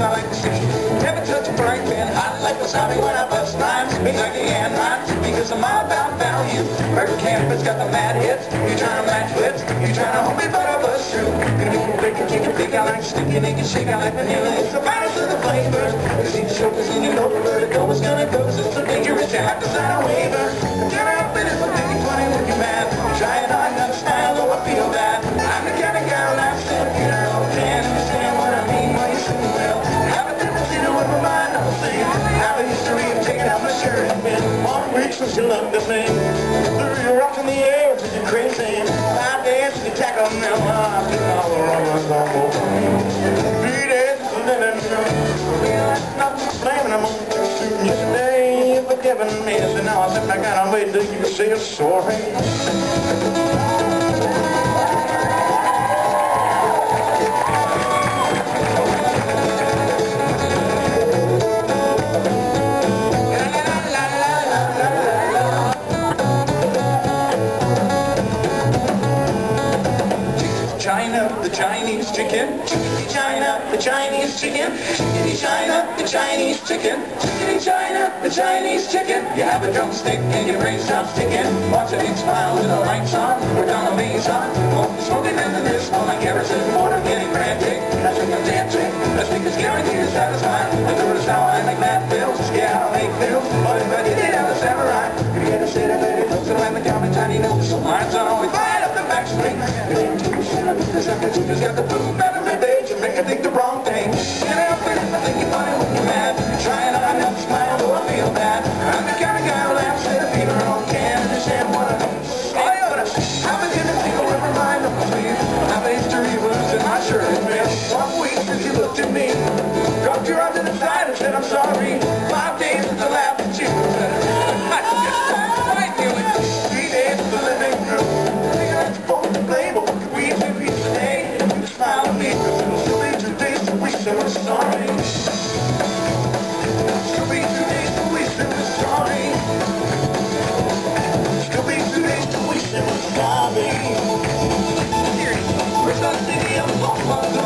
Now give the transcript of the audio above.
I like to see. Never touch a bright pin. hot like wasabi when I bust rhymes. Me like the and rhymes because of my bound value. Burger campus got the mad hits. You trying to match wits? You trying to hold me, but I bust through. Gonna make a break and kick a big. I like sticky, make it shake. I like vanilla. It's the balance of the flavors. Cause each week since you loved the. Threw your rocks in the air to the crazy. Five days to tackle now. I've been all around my normal. Three days to let it know. Not blaming them shooting you today. Forgiving me. So now I and I wait till you say you're sorry. China, the Chinese chicken. Chickadee China, the Chinese chicken. Chickadee China, the Chinese chicken. Chickadee China, the Chinese chicken. You have a drumstick and your brain stops ticking. Watch it smile with the lights on. We're down the maze on. Oh, smoking into this one like Harrison. I'm getting frantic. That's when I'm dancing. That's because guaranteed to satisfy. The door is how I make mad bills. Yeah, I make bills. But if I did I'm a samurai. You get a sit and let it go. So I'm a common tiny notes. So mine's on. Cause you got the blues that are revenge You make me think the wrong Can't help it, I think you're funny when you're mad. Trying hard not to smile, though I feel bad. I'm the kind of guy who laughs at a beater on can understand what I mean. I've been to a single river mind of sleep. I've been history loose and my shirt is. One week since you looked at me. Dropped your arms to the side and said I'm sorry. Deus,